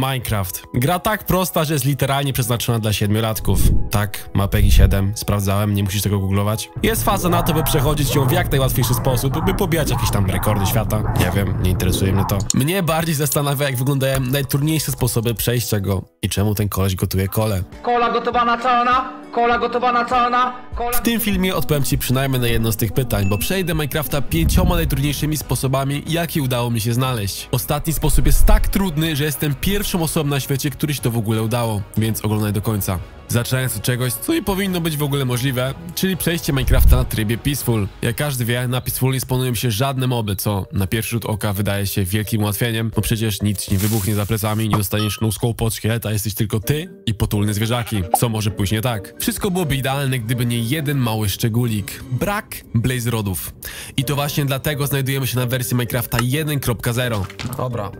Minecraft. Gra tak prosta, że jest literalnie przeznaczona dla siedmiolatków. Tak, ma PEGI 7, sprawdzałem, nie musisz tego googlować. Jest faza na to, by przechodzić ją w jak najłatwiejszy sposób, by pobijać jakieś tam rekordy świata. Nie wiem, nie interesuje mnie to. Mnie bardziej zastanawia, jak wyglądają najtrudniejsze sposoby przejścia go i czemu ten koleś gotuje kole. Kola gotowana całna, kola gotowana całna, kola... W tym filmie odpowiem Ci przynajmniej na jedno z tych pytań, bo przejdę Minecrafta pięcioma najtrudniejszymi sposobami, jakie udało mi się znaleźć. Ostatni sposób jest tak trudny, że jestem pierwszą osobą na świecie, się to w ogóle udało, więc oglądaj do końca. Zaczynając od czegoś, co nie powinno być w ogóle możliwe, czyli przejście Minecrafta na trybie Peaceful. Jak każdy wie, na Peaceful nie spawnują się żadne moby, co na pierwszy rzut oka wydaje się wielkim ułatwieniem, bo przecież nic nie wybuchnie za plecami, nie dostaniesz no-scope od szkieleta, jesteś tylko ty i potulne zwierzaki, co może pójść nie tak. Wszystko byłoby idealne, gdyby nie jeden mały szczególik. Brak Blaze Rodów. I to właśnie dlatego znajdujemy się na wersji Minecrafta 1.0. Dobra,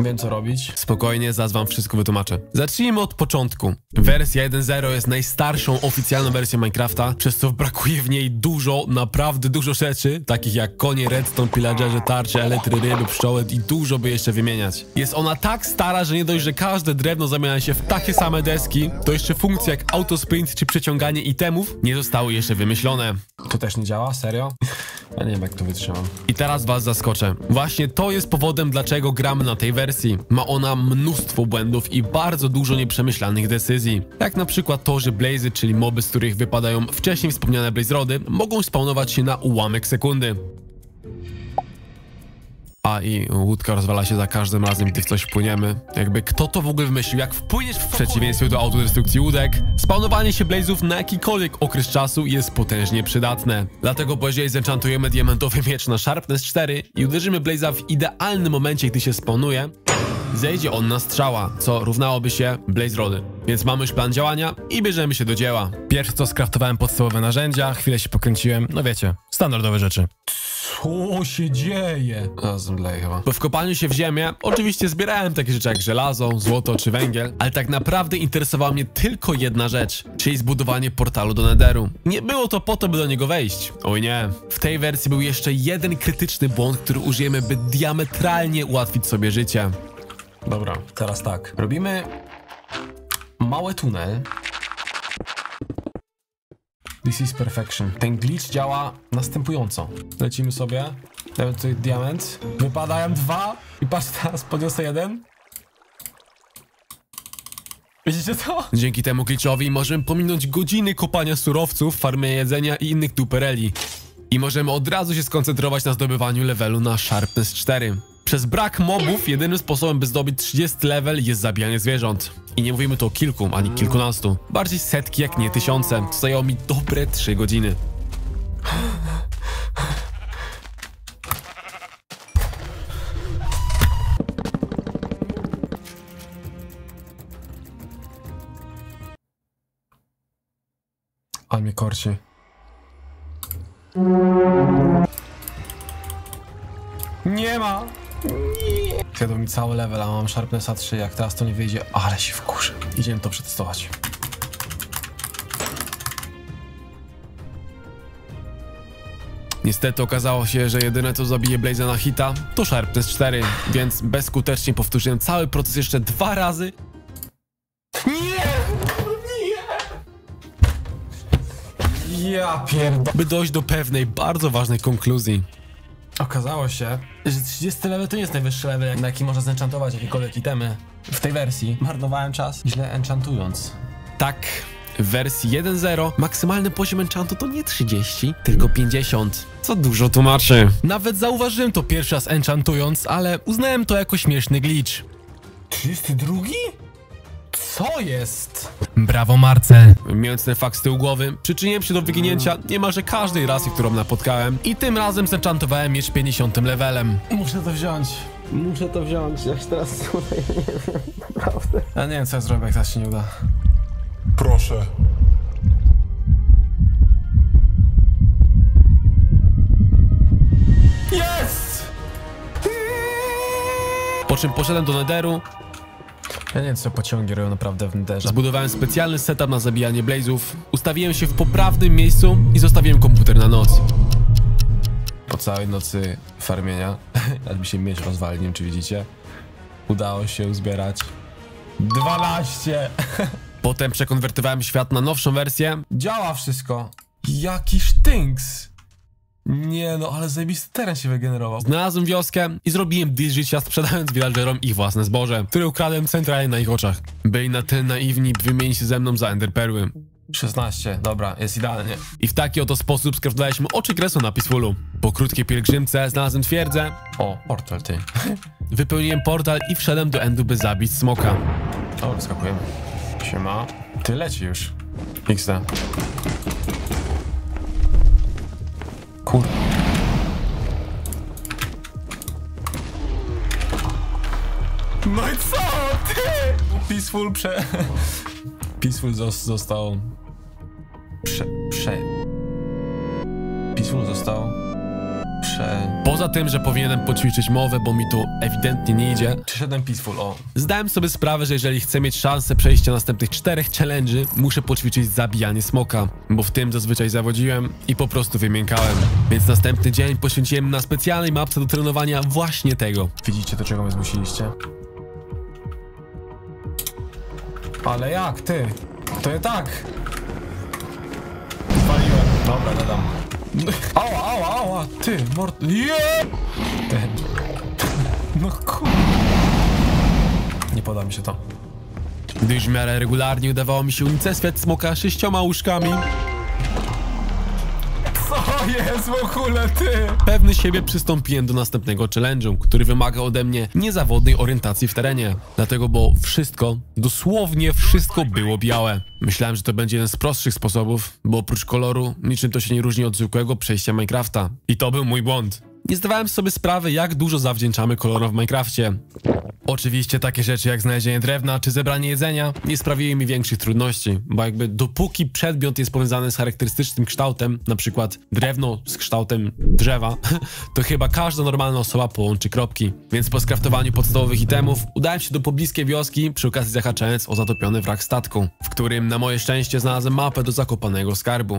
wiem co robić. Spokojnie, zaraz wam wszystko wytłumaczę. Zacznijmy od początku. Wersja 1.0 jest najstarszą oficjalną wersją Minecrafta, przez co brakuje w niej dużo, naprawdę dużo rzeczy, takich jak konie, redstone, pillagerze, tarcze, elektry, ryby, pszczoły i dużo by jeszcze wymieniać. Jest ona tak stara, że nie dość, że każde drewno zamienia się w takie same deski, to jeszcze funkcje jak autosprint czy przeciąganie itemów nie zostały jeszcze wymyślone. To też nie działa? Serio? Ja nie wiem jak to wytrzymam. I teraz was zaskoczę. Właśnie to jest powodem, dlaczego gramy na tej wersji. Ma ona mnóstwo błędów i bardzo dużo nieprzemyślanych decyzji. Jak na przykład to, że blazy, czyli moby, z których wypadają wcześniej wspomniane blaze rody, mogą spawnować się na ułamek sekundy. A i łódka rozwala się za każdym razem, gdy w coś wpłyniemy. Jakby kto to w ogóle wymyślił? Jak wpłyniesz w przeciwieństwie do autodestrukcji łódek, spawnowanie się blazów na jakikolwiek okres czasu jest potężnie przydatne. Dlatego później zenchantujemy diamentowy miecz na Sharpness 4 i uderzymy blaza w idealnym momencie, gdy się spawnuje, zejdzie on na strzała, co równałoby się Blaze Rody. Więc mamy już plan działania i bierzemy się do dzieła. Pierwsze co skraftowałem podstawowe narzędzia, chwilę się pokręciłem, no wiecie, standardowe rzeczy. Co się dzieje? A, zemdleję chyba. Bo w się w ziemię, oczywiście zbierałem takie rzeczy jak żelazo, złoto czy węgiel, ale tak naprawdę interesowała mnie tylko jedna rzecz, czyli zbudowanie portalu do Netheru. Nie było to po to, by do niego wejść. Oj nie. W tej wersji był jeszcze jeden krytyczny błąd, który użyjemy, by diametralnie ułatwić sobie życie. Dobra, teraz tak. Robimy mały tunel. This is perfection. Ten glitch działa następująco. Lecimy sobie. Damy tutaj diament. Wypadają dwa. I patrz teraz, podniosę jeden. Widzicie to? Dzięki temu glitchowi możemy pominąć godziny kopania surowców, farmy jedzenia i innych dupereli. I możemy od razu się skoncentrować na zdobywaniu levelu na Sharpness 4. Przez brak mobów jedynym sposobem, by zdobyć 30 level jest zabijanie zwierząt. I nie mówimy tu o kilku, ani kilkunastu. Bardziej setki, jak nie tysiące. To zajęło mi dobre 3 godziny. Ale mnie korci. Nie ma! Nie! Zjadł mi cały level, a mam Sharpnessa 3. Jak teraz to nie wyjdzie, ale się wkurzy. Idziemy to przetestować. Niestety okazało się, że jedyne co zabije Blaze'a na hita to Sharpness 4, więc bezskutecznie powtórzyłem cały proces jeszcze dwa razy. Nie! Nie! Ja pierdolę. By dojść do pewnej, bardzo ważnej konkluzji. Okazało się, że 30 level to nie jest najwyższy level, na jaki można zenchantować jakiekolwiek itemy. W tej wersji marnowałem czas źle enchantując. Tak, w wersji 1.0 maksymalny poziom enchantu to nie 30, tylko 50. Co dużo tłumaczy. Nawet zauważyłem to pierwszy raz enchantując, ale uznałem to jako śmieszny glitch. 32? Co jest? Brawo Marcel. Mając ten fakt z tyłu głowy, przyczyniłem się do wyginięcia niemalże każdej rasy, którą napotkałem i tym razem zenchantowałem miecz 50 levelem. Muszę to wziąć. Muszę to wziąć, ja się teraz tutaj nie wiem, naprawdę. Ja nie wiem co ja zrobię, jak teraz się nie uda. Proszę. Jest! Po czym poszedłem do Netheru. Ja nie wiem, co pociągi robią naprawdę w Netherze. Zbudowałem specjalny setup na zabijanie blazów, ustawiłem się w poprawnym miejscu i zostawiłem komputer na noc. Po całej nocy farmienia, jakby się miecz rozwalił, nie wiem czy widzicie, udało się uzbierać 12. Potem przekonwertowałem świat na nowszą wersję. Działa wszystko. Jaki sztynks. Nie no, ale zajebisty teren się wygenerował. Znalazłem wioskę i zrobiłem deal życia sprzedając villagerom ich własne zboże, które ukradłem centralnie na ich oczach. Byli na tyle naiwni, by wymienić się ze mną za enderperły. 16, dobra, jest idealnie. I w taki oto sposób skraftowaliśmy oczy kresu na Peacefulu. Po krótkiej pielgrzymce znalazłem twierdzę. O, portal ty. Wypełniłem portal i wszedłem do endu, by zabić smoka. O, wyskakujemy. Siema. Ty leci już. XD. Kur... No i co, ty? Peaceful prze... Peaceful zos- został... Prze... prze... Peaceful został... Poza tym, że powinienem poćwiczyć mowę, bo mi to ewidentnie nie idzie. Przyszedłem Peaceful, o. Zdałem sobie sprawę, że jeżeli chcę mieć szansę przejścia następnych czterech challenge'y, muszę poćwiczyć zabijanie smoka, bo w tym zazwyczaj zawodziłem i po prostu wymiękałem. Więc następny dzień poświęciłem na specjalnej mapce do trenowania właśnie tego. Widzicie, do czego mnie zmusiliście? Ale jak, ty? To ja tak. Zwaliłem. Dobra, dodam. Ała, ała, ała, ty, mord... Yeah! No kur... Nie poda mi się to. Gdy już w miarę regularnie udawało mi się unicestwiać smoka sześcioma łóżkami. Jest w ogóle, ty? Pewny siebie przystąpiłem do następnego challenge'u, który wymaga ode mnie niezawodnej orientacji w terenie. Dlatego, bo wszystko, dosłownie wszystko było białe. Myślałem, że to będzie jeden z prostszych sposobów, bo oprócz koloru niczym to się nie różni od zwykłego przejścia Minecrafta. I to był mój błąd. Nie zdawałem sobie sprawy, jak dużo zawdzięczamy kolorom w Minecrafcie. Oczywiście takie rzeczy jak znalezienie drewna czy zebranie jedzenia nie sprawiły mi większych trudności, bo jakby dopóki przedmiot jest powiązany z charakterystycznym kształtem, na przykład drewno z kształtem drzewa, to chyba każda normalna osoba połączy kropki. Więc po skraftowaniu podstawowych itemów udałem się do pobliskiej wioski, przy okazji zahaczając o zatopiony wrak statku, w którym na moje szczęście znalazłem mapę do zakopanego skarbu.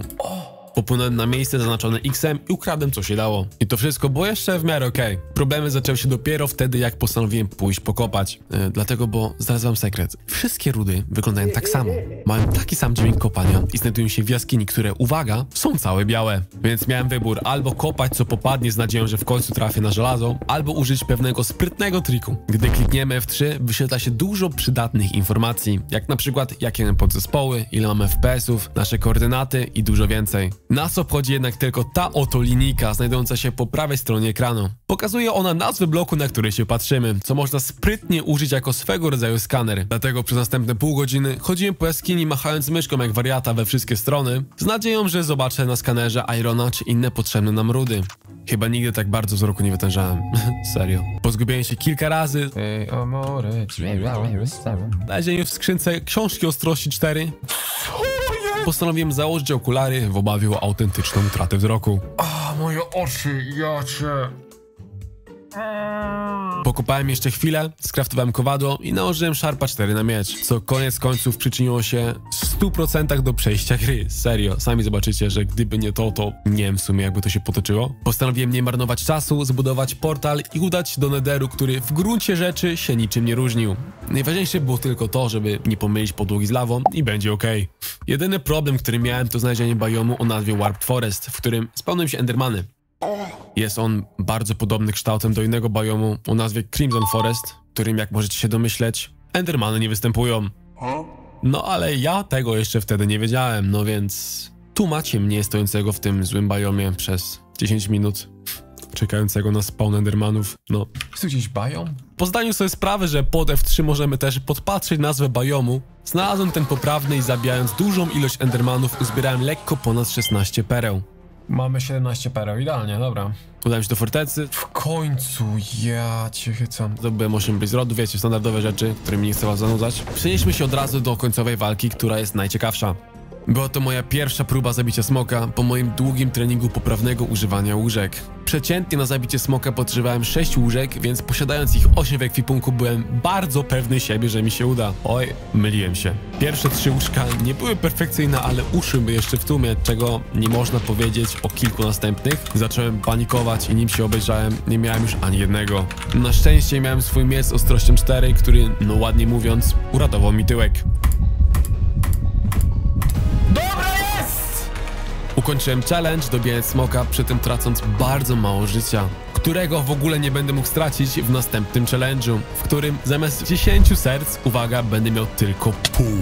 Popłynąłem na miejsce zaznaczone X-em i ukradłem co się dało. I to wszystko było jeszcze w miarę okej. Problemy zaczęły się dopiero wtedy, jak postanowiłem pójść pokopać. E, dlatego, bo znalazłem sekret. Wszystkie rudy wyglądają tak samo. Mają taki sam dźwięk kopania i znajdują się w jaskini, które, uwaga, są całe białe. Więc miałem wybór albo kopać co popadnie z nadzieją, że w końcu trafię na żelazo, albo użyć pewnego sprytnego triku. Gdy klikniemy F3, wyświetla się dużo przydatnych informacji, jak na przykład jakie mamy podzespoły, ile mamy FPS-ów, nasze koordynaty i dużo więcej. Nas obchodzi jednak tylko ta oto linijka znajdująca się po prawej stronie ekranu. Pokazuje ona nazwę bloku, na który się patrzymy, co można sprytnie użyć jako swego rodzaju skaner. Dlatego przez następne pół godziny chodziłem po jaskini machając myszką jak wariata we wszystkie strony, z nadzieją, że zobaczę na skanerze Irona czy inne potrzebne nam rudy. Chyba nigdy tak bardzo wzroku nie wytężałem. Serio. Pozgubiłem się kilka razy. Amory, Znalezienie w skrzynce książki Ostrości 4. Postanowiłem założyć okulary w obawie o autentyczną utratę wzroku. A, moje oczy, ja cię... Pokopałem jeszcze chwilę, skraftowałem kowadło i nałożyłem szarpa 4 na miecz, co koniec końców przyczyniło się 100% do przejścia gry. Serio, sami zobaczycie, że gdyby nie to, to nie wiem w sumie jakby to się potoczyło. Postanowiłem nie marnować czasu, zbudować portal i udać się do Netheru, który w gruncie rzeczy się niczym nie różnił. Najważniejsze było tylko to, żeby nie pomylić podłogi z lawą i będzie ok. Jedyny problem, który miałem to znalezienie biomu o nazwie Warped Forest, w którym spełnią się endermany. Jest on bardzo podobny kształtem do innego biomu o nazwie Crimson Forest, w którym, jak możecie się domyśleć, Endermany nie występują. No ale ja tego jeszcze wtedy nie wiedziałem, no więc tu macie mnie stojącego w tym złym biomie przez 10 minut, czekającego na spawn Endermanów, no. Jest tu gdzieś biom? Po zdaniu sobie sprawy, że pod F3 możemy też podpatrzeć nazwę biomu, znalazłem ten poprawny i zabijając dużą ilość Endermanów uzbierałem lekko ponad 16 pereł. Mamy 17 pereł, idealnie, dobra. Udałem się do fortecy. W końcu, ja cię chycam. Zdobyłem 8 blizrodu, wiecie, standardowe rzeczy, którymi nie chcę was zanudzać. Przenieśmy się od razu do końcowej walki, która jest najciekawsza. Była to moja pierwsza próba zabicia smoka po moim długim treningu poprawnego używania łóżek. Przeciętnie na zabicie smoka potrzebowałem 6 łóżek, więc posiadając ich 8 w ekwipunku byłem bardzo pewny siebie, że mi się uda. Oj, myliłem się. Pierwsze trzy łóżka nie były perfekcyjne, ale uszłyby jeszcze w tłumie, czego nie można powiedzieć o kilku następnych. Zacząłem panikować i nim się obejrzałem, nie miałem już ani jednego. Na szczęście miałem swój miecz z ostrością 4, który, no ładnie mówiąc, uratował mi tyłek. Ukończyłem challenge, dobiłem smoka, przy tym tracąc bardzo mało życia, którego w ogóle nie będę mógł stracić w następnym challenge'u, w którym zamiast 10 serc, uwaga, będę miał tylko pół.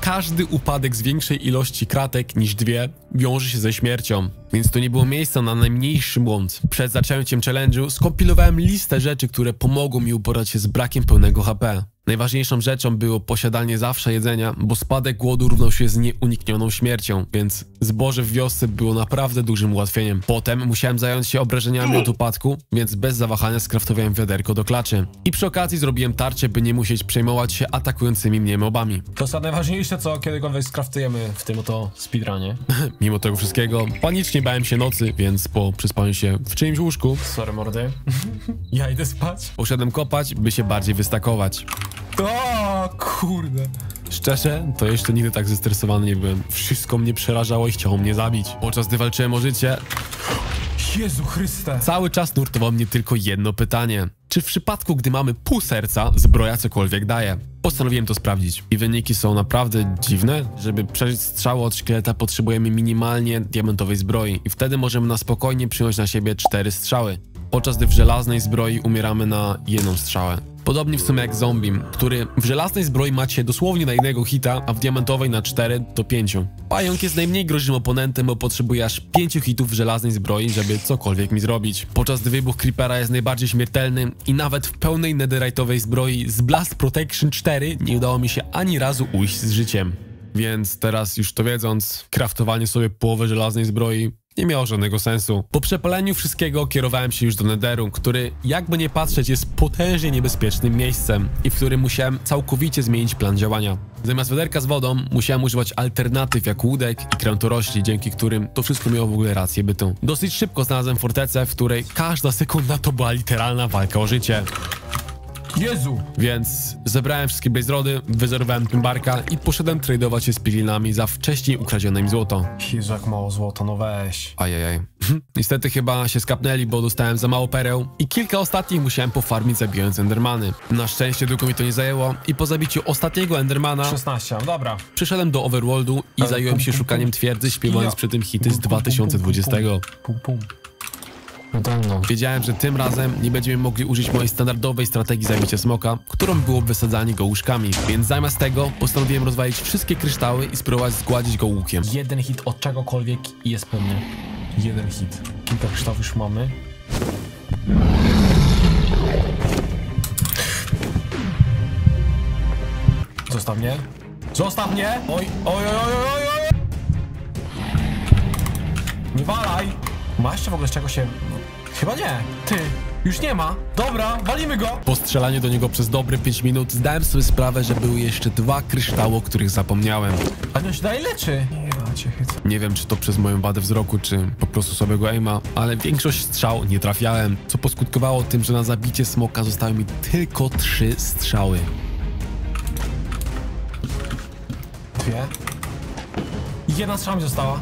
Każdy upadek z większej ilości kratek niż dwie wiąże się ze śmiercią, więc tu nie było miejsca na najmniejszy błąd. Przed zaczęciem challenge'u skompilowałem listę rzeczy, które pomogą mi uporać się z brakiem pełnego HP. Najważniejszą rzeczą było posiadanie zawsze jedzenia, bo spadek głodu równał się z nieuniknioną śmiercią, więc zboże w wiosce było naprawdę dużym ułatwieniem. Potem musiałem zająć się obrażeniami od upadku, więc bez zawahania skraftowałem wiaderko do klaczy. I przy okazji zrobiłem tarczę, by nie musieć przejmować się atakującymi mnie mobami. To jest najważniejsze, co kiedykolwiek skraftujemy w tym oto speedrunie. Mimo tego wszystkiego, panicznie bałem się nocy, więc po przespaniu się w czyimś łóżku, Sorry, mordy. ja idę spać. poszedłem kopać, by się bardziej wystakować. O, kurde. Szczerze, to jeszcze nigdy tak zestresowany nie byłem. Wszystko mnie przerażało i chciało mnie zabić. Podczas gdy walczyłem o życie, Jezu Chryste. cały czas nurtowało mnie tylko jedno pytanie. Czy w przypadku, gdy mamy pół serca, zbroja cokolwiek daje? Postanowiłem to sprawdzić. I wyniki są naprawdę dziwne. Żeby przeżyć strzałę od szkieleta potrzebujemy minimalnie diamentowej zbroi i wtedy możemy na spokojnie przyjąć na siebie cztery strzały. Podczas gdy w żelaznej zbroi umieramy na jedną strzałę. Podobnie w sumie jak zombie, który w żelaznej zbroi macie dosłownie na jednego hita, a w diamentowej na 4 do 5. Pająk jest najmniej groźnym oponentem, bo potrzebuje aż 5 hitów w żelaznej zbroi, żeby cokolwiek mi zrobić. Podczas gdy wybuch Creepera jest najbardziej śmiertelny i nawet w pełnej netherite'owej zbroi z Blast Protection 4 nie udało mi się ani razu ujść z życiem. Więc teraz już to wiedząc, kraftowanie sobie połowy żelaznej zbroi nie miało żadnego sensu. Po przepaleniu wszystkiego kierowałem się już do Netheru, który jakby nie patrzeć jest potężnie niebezpiecznym miejscem i w którym musiałem całkowicie zmienić plan działania. Zamiast wiaderka z wodą musiałem używać alternatyw jak łódek i krętorośli, dzięki którym to wszystko miało w ogóle rację bytu. Dosyć szybko znalazłem fortecę, w której każda sekunda to była literalna walka o życie. Jezu. Więc zebrałem wszystkie Blaze wyzerowałem Pimbarka i poszedłem tradować się z pilinami za wcześniej ukradzione im złoto. Jezu, jak mało złota, no weź. Ajajaj. Niestety chyba się skapnęli, bo dostałem za mało pereł i kilka ostatnich musiałem pofarmić zabijając endermany. Na szczęście długo mi to nie zajęło i po zabiciu ostatniego endermana 16, no dobra. przyszedłem do Overworldu i zająłem się szukaniem twierdzy, śpiewając przy tym hity z 2020. Pum, pum. No. Wiedziałem, że tym razem nie będziemy mogli użyć mojej standardowej strategii zabicia smoka, którą było wysadzanie go łóżkami, więc zamiast tego postanowiłem rozwalić wszystkie kryształy i spróbować zgładzić go łukiem. Jeden hit od czegokolwiek i jest pewny. Jeden hit. Kilka kryształów już mamy. Zostaw mnie. Zostaw mnie! Oj, oj, oj, oj, oj, oj! Nie walaj! Ma jeszcze w ogóle z czego się... Chyba nie. Ty. Już nie ma. Dobra, walimy go! Po strzelaniu do niego przez dobre 5 minut zdałem sobie sprawę, że były jeszcze dwa kryształy, o których zapomniałem. A on się dalej leczy. Nie. Nie wiem, czy to przez moją wadę wzroku, czy po prostu słabego aima, ale większość strzał nie trafiałem, co poskutkowało tym, że na zabicie smoka zostały mi tylko trzy strzały. Dwie. I Jedna strzała mi została.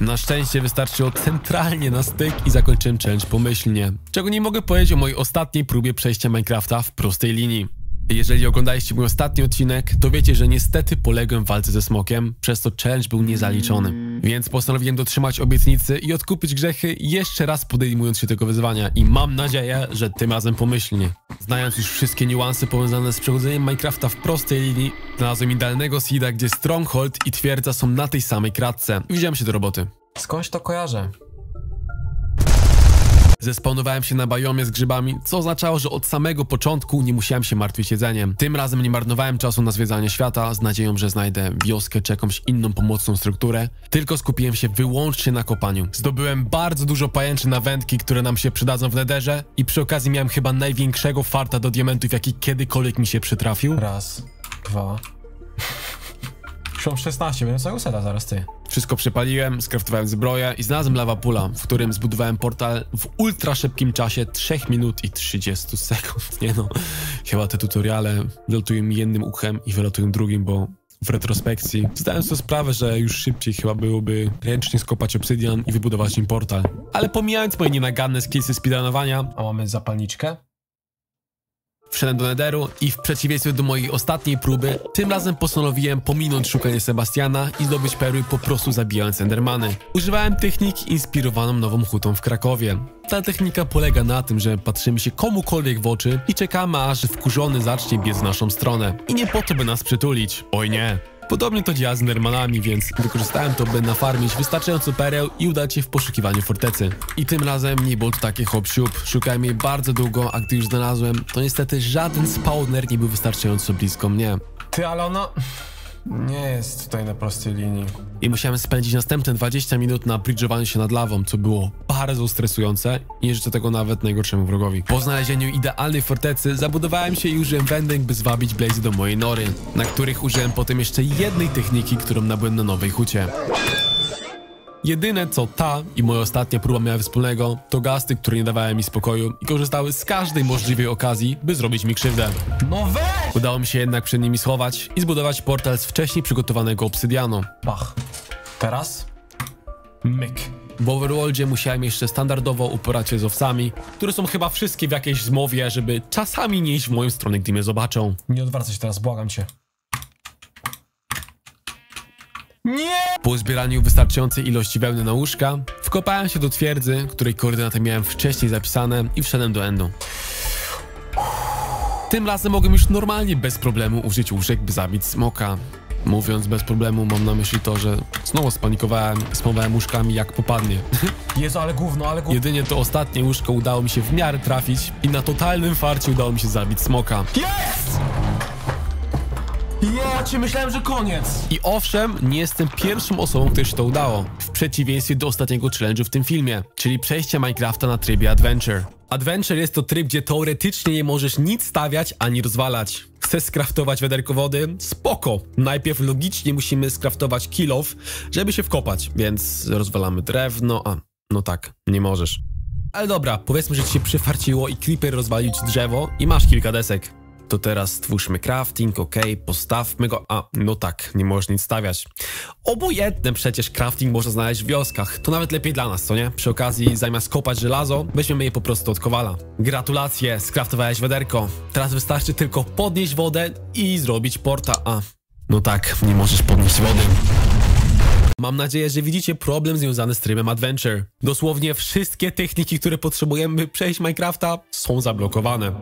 Na szczęście wystarczyło centralnie na styk i zakończyłem challenge pomyślnie, czego nie mogę powiedzieć o mojej ostatniej próbie przejścia Minecrafta w prostej linii. Jeżeli oglądaliście mój ostatni odcinek, to wiecie, że niestety poległem w walce ze smokiem, przez co challenge był niezaliczony. Więc postanowiłem dotrzymać obietnicy i odkupić grzechy, jeszcze raz podejmując się tego wyzwania i mam nadzieję, że tym razem pomyślnie. Znając już wszystkie niuanse powiązane z przechodzeniem Minecrafta w prostej linii, znalazłem idealnego seeda, gdzie Stronghold i twierdza są na tej samej kratce wziąłem się do roboty. Skądś to kojarzę. Zespawnowałem się na bajomie z grzybami, co oznaczało, że od samego początku nie musiałem się martwić jedzeniem. Tym razem nie marnowałem czasu na zwiedzanie świata z nadzieją, że znajdę wioskę czy jakąś inną pomocną strukturę, tylko skupiłem się wyłącznie na kopaniu. Zdobyłem bardzo dużo pajęczy na wędki, które nam się przydadzą w nederze i przy okazji miałem chyba największego farta do diamentów, jaki kiedykolwiek mi się przytrafił. Raz, dwa. Już mam 16, będę całego seta zaraz ty. Wszystko przepaliłem, skraftowałem zbroję i znalazłem lava pula, w którym zbudowałem portal w ultra szybkim czasie 3 minut i 30 sekund. Nie no, chyba te tutoriale wylatują mi jednym uchem i wylatują drugim, bo w retrospekcji zdałem sobie sprawę, że już szybciej chyba byłoby ręcznie skopać obsydian i wybudować im portal. Ale pomijając moje nienaganne skillsy speedrunowania, A mamy zapalniczkę? Wszedłem do Nederu i w przeciwieństwie do mojej ostatniej próby, tym razem postanowiłem pominąć szukanie Sebastiana i zdobyć perły po prostu zabijając Endermany. Używałem techniki inspirowaną nową hutą w Krakowie. Ta technika polega na tym, że patrzymy się komukolwiek w oczy i czekamy aż wkurzony zacznie biec w naszą stronę. I nie po to, by nas przytulić. Oj nie. Podobnie to działa z Endermanami, więc wykorzystałem to, by nafarmić wystarczająco pereł i udać się w poszukiwaniu fortecy. I tym razem nie było to takie hop siup. Szukałem jej bardzo długo, a gdy już znalazłem, to niestety żaden spawner nie był wystarczająco blisko mnie. Ty, ale ona... Nie jest tutaj na prostej linii. I musiałem spędzić następne 20 minut na bridge'owaniu się nad lawą, co było bardzo stresujące i nie życzę tego nawet najgorszemu wrogowi. Po znalezieniu idealnej fortecy zabudowałem się i użyłem wędek, by zwabić Blaze do mojej nory, na których użyłem potem jeszcze jednej techniki, którą nabyłem na nowej hucie. Jedyne co ta i moja ostatnia próba miała wspólnego, to gasty, które nie dawały mi spokoju i korzystały z każdej możliwej okazji, by zrobić mi krzywdę. No! Udało mi się jednak przed nimi schować i zbudować portal z wcześniej przygotowanego obsydianu. Bach. Teraz? Myk. W Overworldzie musiałem jeszcze standardowo uporać się z owcami, które są chyba wszystkie w jakiejś zmowie, żeby czasami nie iść w moją stronę, gdy mnie zobaczą. Nie odwracaj się teraz, błagam cię. Nie! Po zbieraniu wystarczającej ilości wełny na łóżka, wkopałem się do twierdzy, której koordynaty miałem wcześniej zapisane i wszedłem do endu. Tym razem mogłem już normalnie, bez problemu użyć łóżek, by zabić smoka. Mówiąc bez problemu, mam na myśli to, że znowu spanikowałem smowałem łóżkami jak popadnie. Jezu, ale gówno, ale gówno. Jedynie to ostatnie łóżko udało mi się w miarę trafić i na totalnym farcie udało mi się zabić smoka. Jest! Ja cię myślałem, że koniec. I owszem, nie jestem pierwszą osobą, której się to udało. W przeciwieństwie do ostatniego challenge'u w tym filmie, czyli przejście Minecrafta na trybie Adventure. Adventure jest to tryb, gdzie teoretycznie nie możesz nic stawiać ani rozwalać. Chcesz skraftować wiaderko wody? Spoko! Najpierw logicznie musimy skraftować kill off, żeby się wkopać, więc rozwalamy drewno, a no tak, nie możesz. Ale dobra, powiedzmy, że ci się przyfarciło i creeper rozwalił ci drzewo i masz kilka desek. To teraz stwórzmy crafting, ok, postawmy go. A, no tak, nie możesz nic stawiać. Obojętne przecież crafting można znaleźć w wioskach. To nawet lepiej dla nas, co nie? Przy okazji, zamiast kopać żelazo, weźmiemy je po prostu od kowala. Gratulacje, skraftowałeś wiaderko. Teraz wystarczy tylko podnieść wodę i zrobić porta. A, no tak, nie możesz podnieść wody. Mam nadzieję, że widzicie problem związany z trybem Adventure. Dosłownie wszystkie techniki, które potrzebujemy, by przejść Minecrafta, są zablokowane.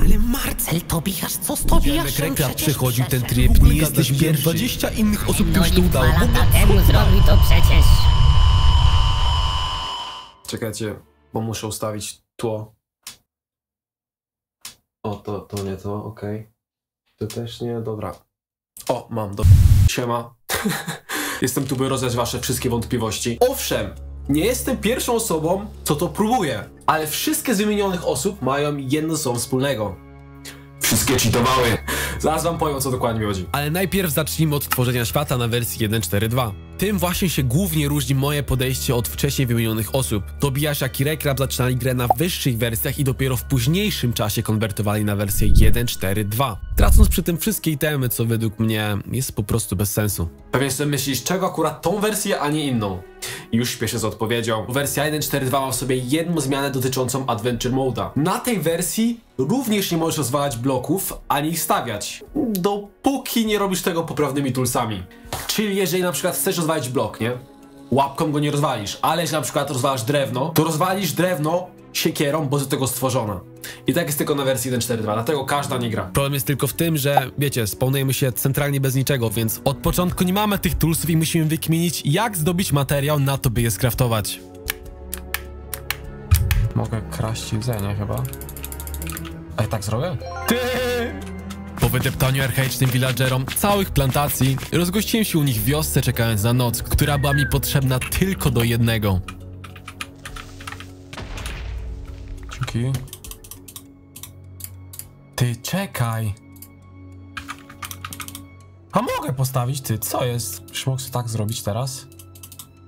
Ale Marcel, Tobiasz, co z Tobiaszem? Przecież przechodził ten tryb, nie jesteś pierwszy. 20 innych osób No już to udało. dwa lata temu zrobił to przecież. Czekajcie, bo muszę ustawić tło. O, to, to nie to, okej. To też nie, dobra. O, mam, do... Siema. jestem tu, by rozwiać wasze wszystkie wątpliwości. Owszem, nie jestem pierwszą osobą, co to próbuje, ale wszystkie z wymienionych osób mają jedno co wspólnego. Wszystkie cheatowały. Zaraz wam powiem, o co dokładnie mi chodzi. Ale najpierw zacznijmy od tworzenia świata na wersji 1.4.2. Tym właśnie się głównie różni moje podejście od wcześniej wymienionych osób. Tobiasz jak i Rekrab zaczynali grę na wyższych wersjach i dopiero w późniejszym czasie konwertowali na wersję 1.4.2. Tracąc przy tym wszystkie itemy, co według mnie jest po prostu bez sensu. Pewnie sobie myślisz, czego akurat tą wersję, a nie inną? Już śpieszę z odpowiedzią. Wersja 1.4.2 ma w sobie jedną zmianę dotyczącą Adventure Mode'a. Na tej wersji również nie możesz rozwalać bloków, ani ich stawiać. Dopóki nie robisz tego poprawnymi toolsami. Czyli jeżeli na przykład chcesz rozwalić blok, nie? Łapką go nie rozwalisz, ale jeśli na przykład rozwalasz drewno, to rozwalisz drewno siekierą, bo do tego stworzona. I tak jest tylko na wersji 1.4.2, dlatego każda nie gra. Problem jest tylko w tym, że wiecie, spawnujemy się centralnie bez niczego, więc od początku nie mamy tych toolsów i musimy wykminić, jak zdobyć materiał na to, by je skraftować. Mogę kraść jedzenie chyba. A i tak zrobię? Ty! Wydeptaniu archaicznym villagerom całych plantacji, rozgościłem się u nich w wiosce czekając na noc, która była mi potrzebna tylko do jednego. Dzięki. Ty, czekaj. A mogę postawić, ty, co jest? Już mogę tak zrobić teraz?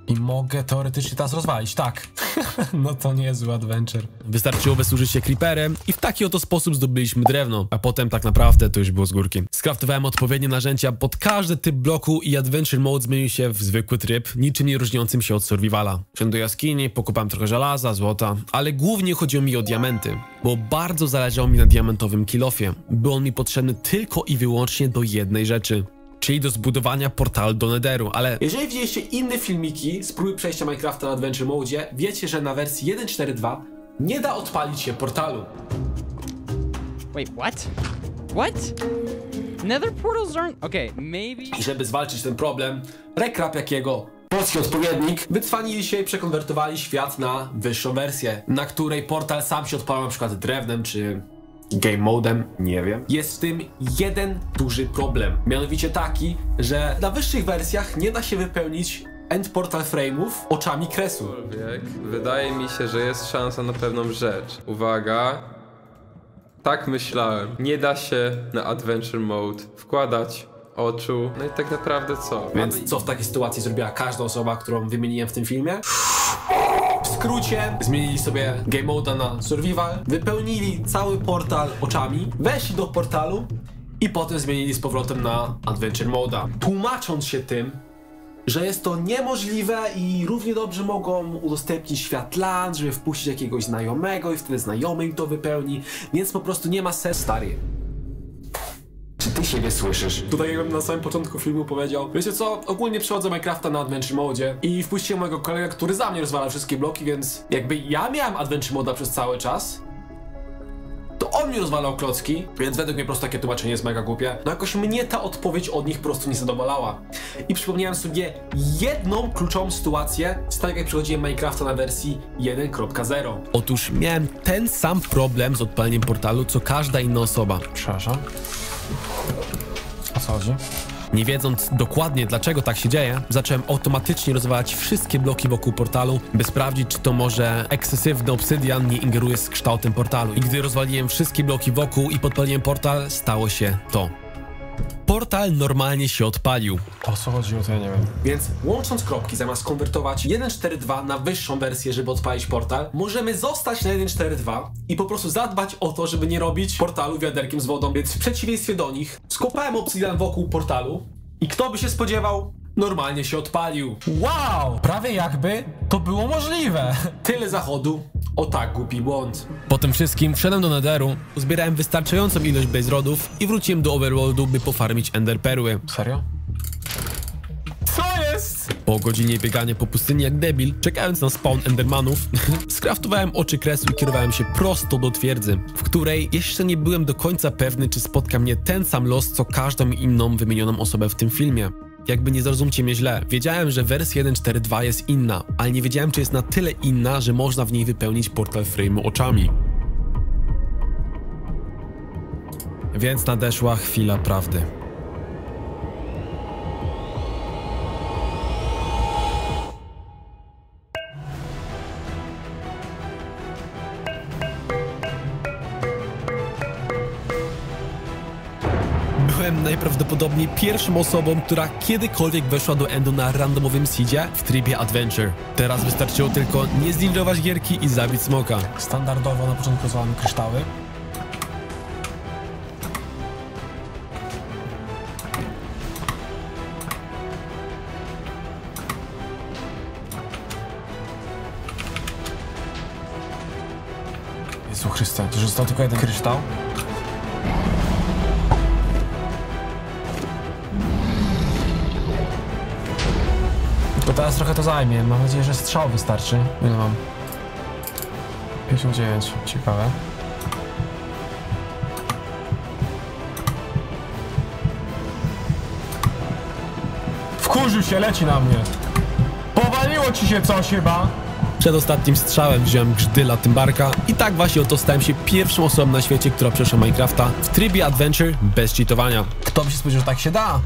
I mogę teoretycznie teraz rozwalić, tak. no to niezły adventure. Wystarczyło wysłużyć się creeperem i w taki oto sposób zdobyliśmy drewno, a potem tak naprawdę to już było z górki. Skraftowałem odpowiednie narzędzia pod każdy typ bloku i Adventure Mode zmienił się w zwykły tryb, niczym nie różniącym się od Survivala. Wszedłem do jaskini, pokupałem trochę żelaza, złota, ale głównie chodziło mi o diamenty, bo bardzo zależało mi na diamentowym kilofie. Był on mi potrzebny tylko i wyłącznie do jednej rzeczy czyli do zbudowania portalu do Netheru, ale... Jeżeli widzieliście inne filmiki z próby przejścia Minecrafta na Adventure Mode, wiecie, że na wersji 1.4.2 nie da odpalić się portalu. Wait, what? What? Nether portals aren't. Okay, maybe. I żeby zwalczyć ten problem, Rekrap jakiego polski odpowiednik, wytrwanili się i przekonwertowali świat na wyższą wersję, na której portal sam się odpala na przykład drewnem czy game modem, nie wiem. Jest w tym jeden duży problem. Mianowicie taki, że na wyższych wersjach nie da się wypełnić end portal frame'ów oczami kresu. Wydaje mi się, że jest szansa na pewną rzecz. Uwaga. Tak myślałem. Nie da się na Adventure Mode wkładać oczu. No i tak naprawdę co? Więc co w takiej sytuacji zrobiła każda osoba, którą wymieniłem w tym filmie? Skrócie, zmienili sobie game mode na survival, wypełnili cały portal oczami, weszli do portalu i potem zmienili z powrotem na adventure moda. Tłumacząc się tym, że jest to niemożliwe i równie dobrze mogą udostępnić świat land, żeby wpuścić jakiegoś znajomego i wtedy znajomy im to wypełni, więc po prostu nie ma sensu, stary. Czy ty siebie słyszysz? Tutaj jakbym na samym początku filmu powiedział, wiecie co, ogólnie przechodzę Minecrafta na Adventure Mode i wpuściłem mojego kolegę, który za mnie rozwala wszystkie bloki, więc jakby ja miałem Adventure Moda przez cały czas, to on mi rozwalał klocki, więc według mnie po prostu takie tłumaczenie jest mega głupie. No jakoś mnie ta odpowiedź od nich po prostu nie zadowalała. I przypomniałem sobie jedną kluczową sytuację z tak jak przechodziłem Minecrafta na wersji 1.0. Otóż miałem ten sam problem z odpaleniem portalu, co każda inna osoba. Przepraszam. O co chodzi? Nie wiedząc dokładnie dlaczego tak się dzieje, zacząłem automatycznie rozwalać wszystkie bloki wokół portalu, by sprawdzić, czy to może ekscesywny obsydian nie ingeruje z kształtem portalu. I gdy rozwaliłem wszystkie bloki wokół i podpaliłem portal, stało się to. Portal normalnie się odpalił. O co chodziło, to ja nie wiem. Więc łącząc kropki, zamiast konwertować 1.4.2 na wyższą wersję, żeby odpalić portal, możemy zostać na 1.4.2 i po prostu zadbać o to, żeby nie robić portalu wiaderkiem z wodą. Więc w przeciwieństwie do nich, skopałem obsydian wokół portalu i kto by się spodziewał? Normalnie się odpalił. Wow! Prawie jakby to było możliwe. Tyle zachodu. O tak, głupi błąd. Po tym wszystkim wszedłem do Netheru, uzbierałem wystarczającą ilość base rodów i wróciłem do Overworldu, by pofarmić Ender Perły. Serio? Co jest? Po godzinie biegania po pustyni jak debil, czekając na spawn Endermanów, skraftowałem oczy kresu i kierowałem się prosto do twierdzy, w której jeszcze nie byłem do końca pewny, czy spotka mnie ten sam los, co każdą inną wymienioną osobę w tym filmie. Jakby nie zrozumcie mnie źle, wiedziałem, że wersja 1.4.2 jest inna, ale nie wiedziałem, czy jest na tyle inna, że można w niej wypełnić portal frame'u oczami. Więc nadeszła chwila prawdy. Najprawdopodobniej pierwszą osobą, która kiedykolwiek weszła do Endu na randomowym seedzie w trybie Adventure. Teraz wystarczyło tylko nie zlinjować gierki i zabić smoka. Standardowo na początku rozwalamy kryształy. Jezu Chryste, że został tylko jeden kryształ. Teraz trochę to zajmie. Mam nadzieję, że strzał wystarczy. Ile mam? 59. Ciekawe. Wkurzył się, leci na mnie. Powaliło ci się coś chyba. Przed ostatnim strzałem wziąłem grzdyla Tymbarka i tak właśnie oto stałem się pierwszą osobą na świecie, która przeszła Minecrafta w trybie Adventure bez cheatowania. Kto by się spodziewał, że tak się da?